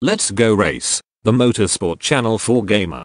Let's go race, the motorsport channel for gamer.